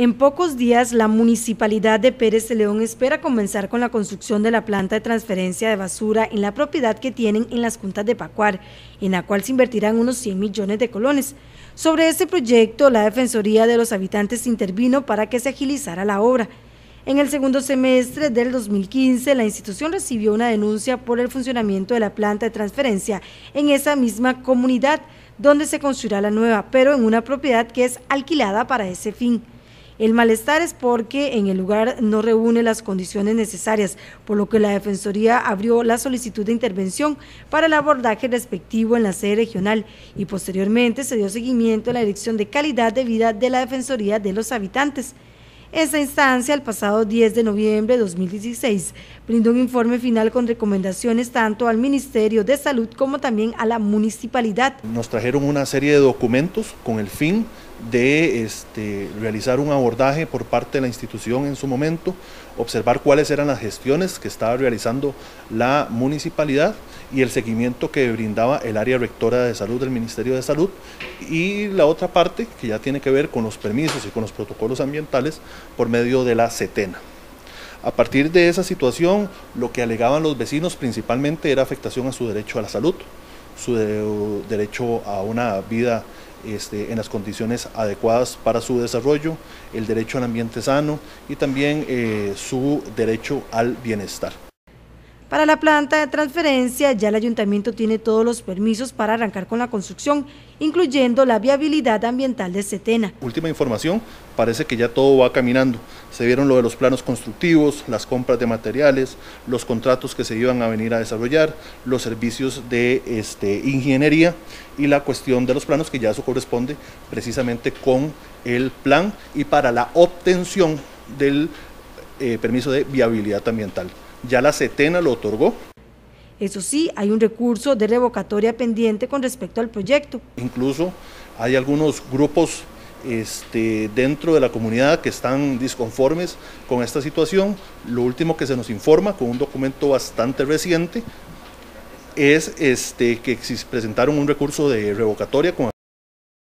En pocos días, la Municipalidad de Pérez de León espera comenzar con la construcción de la planta de transferencia de basura en la propiedad que tienen en las juntas de Pacuar, en la cual se invertirán unos 100 millones de colones. Sobre este proyecto, la Defensoría de los Habitantes intervino para que se agilizara la obra. En el segundo semestre del 2015, la institución recibió una denuncia por el funcionamiento de la planta de transferencia en esa misma comunidad, donde se construirá la nueva, pero en una propiedad que es alquilada para ese fin. El malestar es porque en el lugar no reúne las condiciones necesarias, por lo que la Defensoría abrió la solicitud de intervención para el abordaje respectivo en la sede regional y posteriormente se dio seguimiento a la Dirección de Calidad de Vida de la Defensoría de los Habitantes. Esta instancia, el pasado 10 de noviembre de 2016, brindó un informe final con recomendaciones tanto al Ministerio de Salud como también a la municipalidad. Nos trajeron una serie de documentos con el fin de este, realizar un abordaje por parte de la institución en su momento, observar cuáles eran las gestiones que estaba realizando la municipalidad y el seguimiento que brindaba el área rectora de salud del Ministerio de Salud y la otra parte que ya tiene que ver con los permisos y con los protocolos ambientales por medio de la CETENA. A partir de esa situación, lo que alegaban los vecinos principalmente era afectación a su derecho a la salud, su derecho a una vida este, en las condiciones adecuadas para su desarrollo, el derecho al ambiente sano y también eh, su derecho al bienestar. Para la planta de transferencia, ya el ayuntamiento tiene todos los permisos para arrancar con la construcción, incluyendo la viabilidad ambiental de Setena. Última información, parece que ya todo va caminando. Se vieron lo de los planos constructivos, las compras de materiales, los contratos que se iban a venir a desarrollar, los servicios de este, ingeniería y la cuestión de los planos que ya eso corresponde precisamente con el plan y para la obtención del eh, permiso de viabilidad ambiental ya la CETENA lo otorgó. Eso sí, hay un recurso de revocatoria pendiente con respecto al proyecto. Incluso hay algunos grupos este, dentro de la comunidad que están disconformes con esta situación. Lo último que se nos informa con un documento bastante reciente es este, que presentaron un recurso de revocatoria con